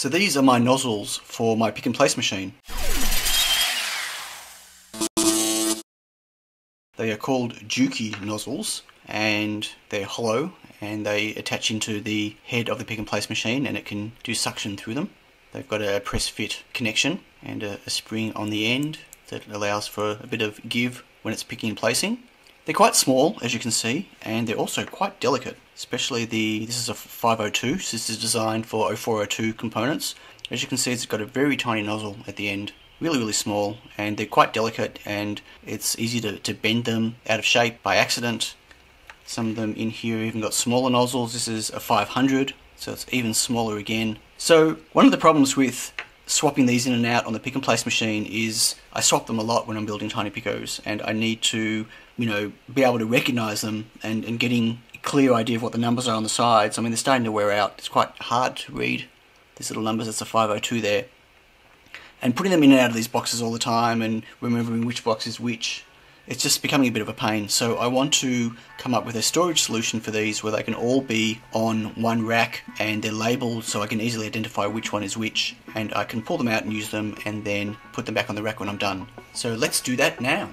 So these are my nozzles for my pick and place machine. They are called Juki nozzles and they're hollow and they attach into the head of the pick and place machine and it can do suction through them. They've got a press fit connection and a, a spring on the end that allows for a bit of give when it's picking and placing. They're quite small, as you can see, and they're also quite delicate, especially the, this is a 502, so this is designed for 0402 components. As you can see, it's got a very tiny nozzle at the end, really, really small, and they're quite delicate, and it's easy to, to bend them out of shape by accident. Some of them in here even got smaller nozzles. This is a 500, so it's even smaller again. So one of the problems with swapping these in and out on the pick and place machine is I swap them a lot when I'm building TinyPICOs and I need to, you know, be able to recognize them and, and getting a clear idea of what the numbers are on the sides. I mean, they're starting to wear out. It's quite hard to read these little numbers. It's a 502 there. And putting them in and out of these boxes all the time and remembering which box is which it's just becoming a bit of a pain. So I want to come up with a storage solution for these where they can all be on one rack and they're labeled so I can easily identify which one is which and I can pull them out and use them and then put them back on the rack when I'm done. So let's do that now.